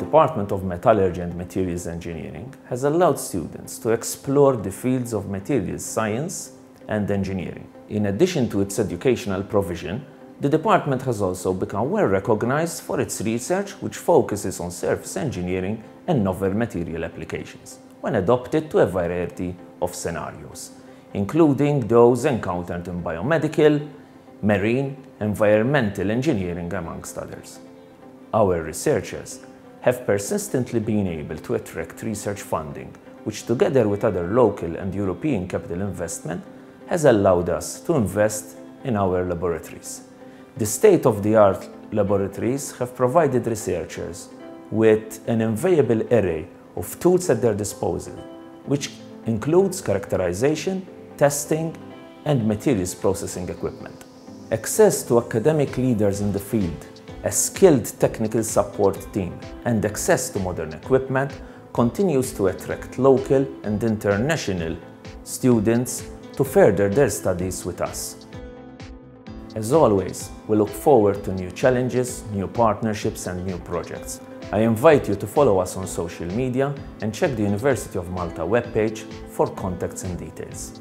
Department of Metallurgy and Materials Engineering has allowed students to explore the fields of materials science and engineering. In addition to its educational provision, the department has also become well recognized for its research which focuses on surface engineering and novel material applications when adopted to a variety of scenarios, including those encountered in biomedical, marine, environmental engineering amongst others. Our researchers have persistently been able to attract research funding, which together with other local and European capital investment has allowed us to invest in our laboratories. The state-of-the-art laboratories have provided researchers with an invaluable array of tools at their disposal, which includes characterization, testing, and materials processing equipment. Access to academic leaders in the field, a skilled technical support team, and access to modern equipment continues to attract local and international students to further their studies with us. As always, we look forward to new challenges, new partnerships and new projects. I invite you to follow us on social media and check the University of Malta webpage for contacts and details.